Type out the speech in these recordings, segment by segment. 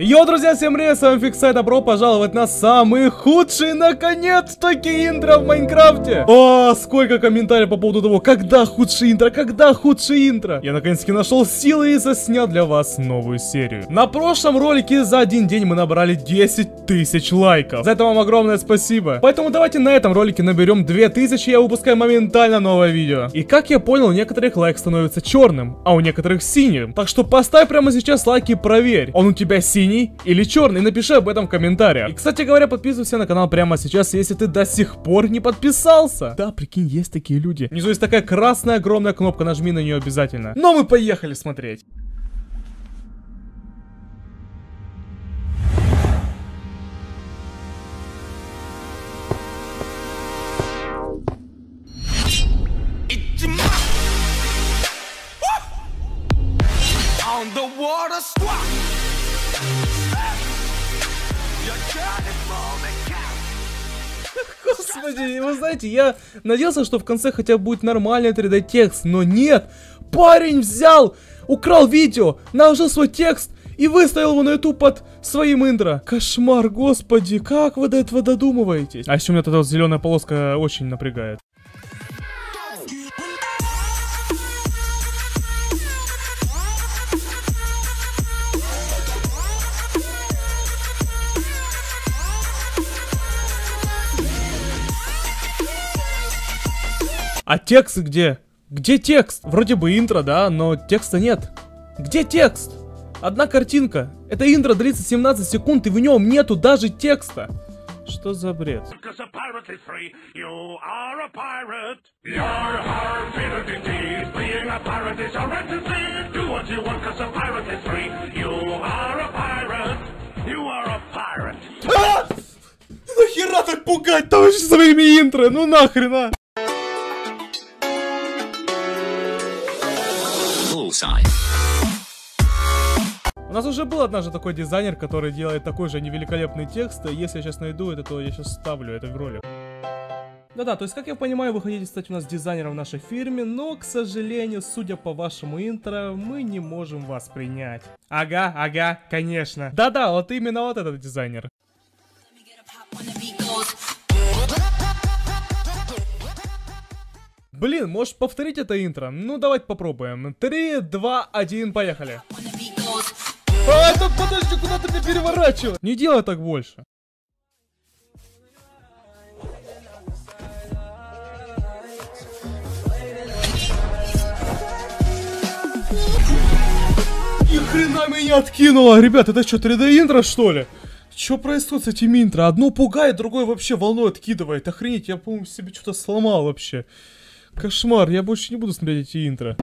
Йо, друзья, всем привет, с вами Фиксай, добро пожаловать на самый худший, наконец-таки, интро в Майнкрафте. О, сколько комментариев по поводу того, когда худший интро, когда худший интро. Я наконец-таки нашел силы и заснял для вас новую серию. На прошлом ролике за один день мы набрали 10 тысяч лайков. За это вам огромное спасибо. Поэтому давайте на этом ролике наберем 2000, и я выпускаю моментально новое видео. И как я понял, у некоторых лайк становится черным, а у некоторых синим. Так что поставь прямо сейчас лайк и проверь, он у тебя синий синий или черный, напиши об этом в комментариях. И, кстати говоря, подписывайся на канал прямо сейчас, если ты до сих пор не подписался. Да, прикинь, есть такие люди. Внизу есть такая красная огромная кнопка, нажми на нее обязательно. Но мы поехали смотреть. on the water squat. Господи, вы знаете, я надеялся, что в конце хотя бы будет нормальный 3D текст, но нет! Парень взял, украл видео, наложил свой текст и выставил его на YouTube под своим интро. Кошмар, господи, как вы до этого додумываетесь? А еще меня эта вот зеленая полоска очень напрягает. А текст где? Где текст? Вроде бы интро, да, но текста нет. Где текст? Одна картинка. Это интро длится 17 секунд, и в нем нету даже текста. Что за бред? Нахера так пугать товарищи своими интро? Ну нахрена? Bullseye. У нас уже был однажды такой дизайнер, который делает такой же невеликолепный текст. Если я сейчас найду это, то я сейчас ставлю это в ролик. Да-да, то есть, как я понимаю, вы хотите стать у нас дизайнером в нашей фирме, но, к сожалению, судя по вашему интро, мы не можем вас принять. Ага, ага, конечно. Да-да, вот именно вот этот дизайнер. Блин, можешь повторить это интро? Ну, давайте попробуем. Три, два, один, поехали. А, это подожди, куда ты меня переворачивал? Не делай так больше. Ни хрена меня откинуло! Ребят, это что, 3D интро что ли? Что происходит с этим интро? Одно пугает, другое вообще волной откидывает. Охренеть, я, по-моему, себе что-то сломал вообще. Кошмар, я больше не буду смотреть эти интро.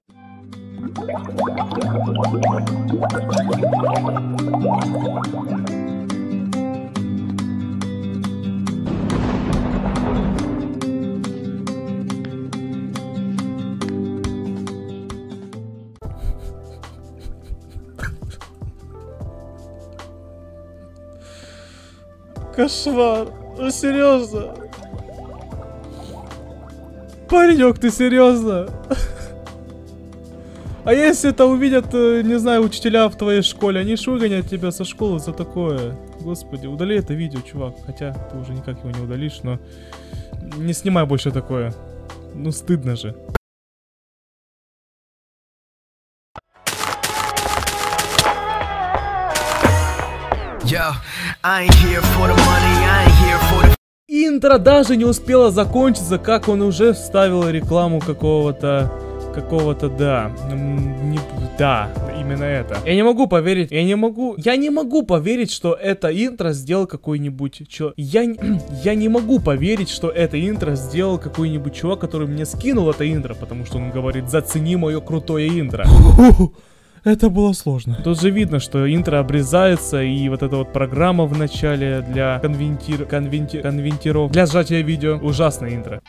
Кошмар. Ну серьезно. Паренек, ты серьезно? А если это увидят, э, не знаю, учителя в твоей школе, они ж выгонят тебя со школы за такое. Господи, удали это видео, чувак. Хотя ты уже никак его не удалишь, но не снимай больше такое. Ну стыдно же. Yo, I ain't here for the money, Интро даже не успело закончиться, как он уже вставил рекламу какого-то какого-то, да, не, да, именно это. Я не могу поверить, я не могу, я не могу поверить, что это интро сделал какой-нибудь чувак. Я, я не могу поверить, что это интро сделал какой-нибудь чувак, который мне скинул это интро, потому что он говорит, зацени мое крутое интро. Это было сложно. Тут же видно, что интро обрезается, и вот эта вот программа в начале для конвентир... конвенти... конвентиров... Для сжатия видео. Ужасное интро.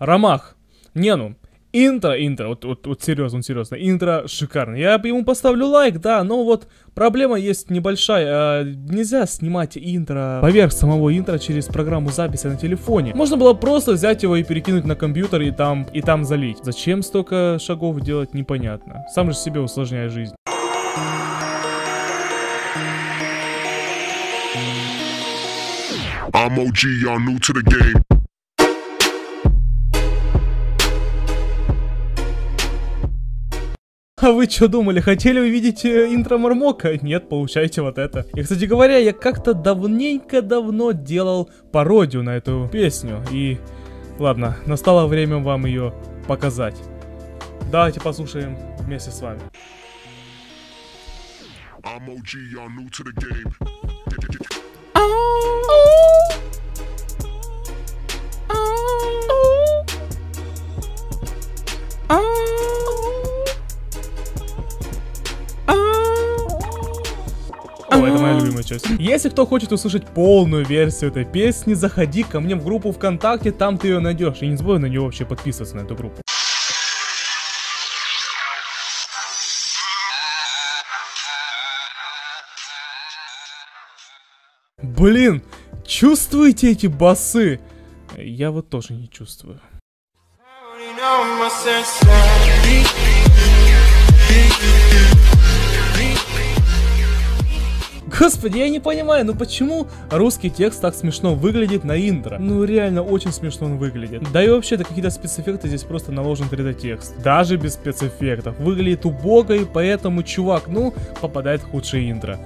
Ромах. Не ну, Интро, интро, вот, вот, вот серьезно, серьезно, интро шикарно. Я ему поставлю лайк, да, но вот проблема есть небольшая. А, нельзя снимать интро поверх самого интро через программу записи на телефоне. Можно было просто взять его и перекинуть на компьютер и там, и там залить. Зачем столько шагов делать, непонятно. Сам же себе усложняя жизнь. I'm OG, y'all new to the game. А вы что думали, хотели увидеть э, интро Мармока? Нет, получайте вот это. И, кстати говоря, я как-то давненько давно делал пародию на эту песню. И, ладно, настало время вам ее показать. Давайте послушаем вместе с вами. I'm OG, y'all new to the game. О, это моя любимая часть. Если кто хочет услышать полную версию этой песни, заходи ко мне в группу ВКонтакте, там ты ее найдешь. И не забывай на нее вообще подписываться, на эту группу. Блин, чувствуете эти басы? Я вот тоже не чувствую. Господи, я не понимаю, ну почему русский текст так смешно выглядит на интро? Ну реально очень смешно он выглядит. Да и вообще-то какие-то спецэффекты здесь просто наложен 3D текст. Даже без спецэффектов. Выглядит убого и поэтому чувак, ну, попадает в худшее интро.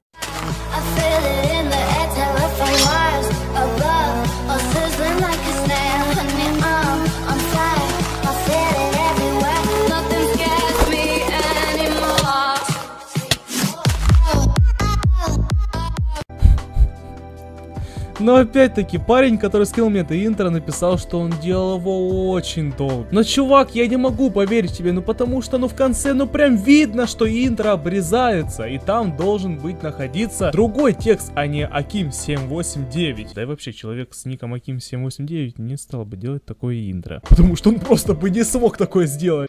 Но опять-таки, парень, который скинул мне это интро, написал, что он делал его очень долго. Но, чувак, я не могу поверить тебе, ну потому что, ну в конце, ну прям видно, что интро обрезается, и там должен быть находиться другой текст, а не Аким 789. Да и вообще, человек с ником Аким 789 не стал бы делать такое интро. Потому что он просто бы не смог такое сделать.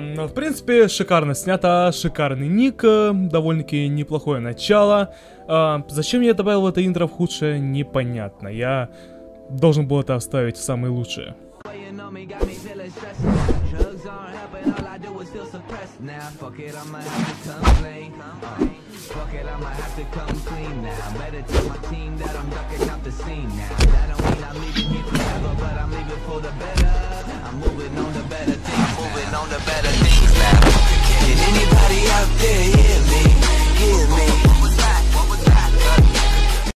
В принципе, шикарно снято, шикарный ник, э, довольно-таки неплохое начало. Зачем я добавил в это интро в худшее, непонятно. Я должен был это оставить в самое лучшее.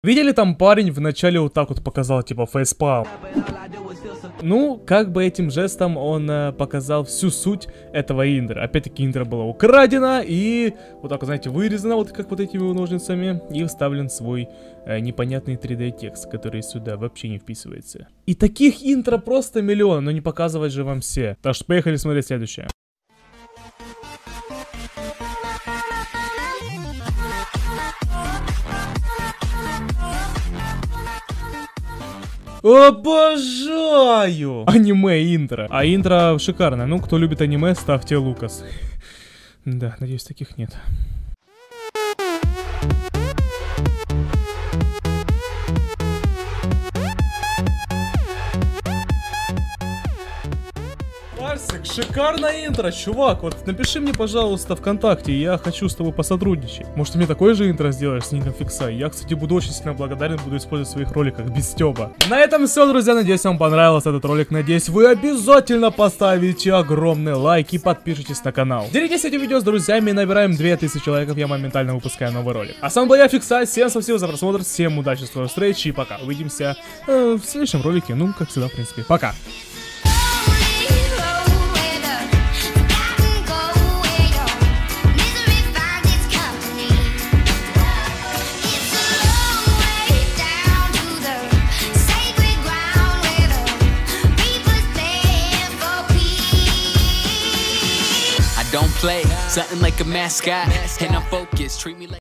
Видели там парень вначале вот так вот показал, типа, фейспалм? Ну, как бы этим жестом он э, показал всю суть этого интро. Опять-таки интро было украдено и вот так, знаете, вырезано вот как вот этими ножницами и вставлен свой э, непонятный 3D текст, который сюда вообще не вписывается. И таких интро просто миллион, но не показывать же вам все. Так что поехали смотреть следующее. Обожаю! Аниме интро. А интро шикарное. Ну, кто любит аниме, ставьте Лукас. Да, надеюсь, таких нет. Шикарное интро, чувак. Вот напиши мне, пожалуйста, ВКонтакте, я хочу с тобой посотрудничать. Может, ты мне такое же интро сделаешь с ником Фикса? Я, кстати, буду очень сильно благодарен, буду использовать в своих роликах без стёба. На этом все, друзья. Надеюсь, вам понравился этот ролик. Надеюсь, вы обязательно поставите огромный лайк и подпишитесь на канал. Делитесь этим видео с друзьями, набираем 2000 лайков, я моментально выпускаю новый ролик. А с вами был я, Фикса. Всем спасибо за просмотр, всем удачи, скорой встречи и пока. Увидимся э, в следующем ролике. Ну, как всегда, в принципе. Пока. Something like a mascot, and I'm focused. Treat me like